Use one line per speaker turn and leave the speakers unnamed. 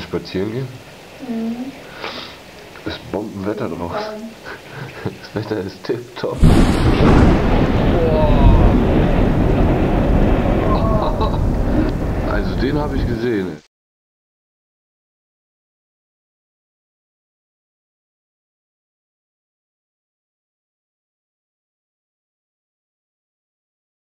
spazieren gehen?
Mhm.
Ist Bombenwetter draußen. Das Wetter ist tipptopp. Also den habe ich gesehen.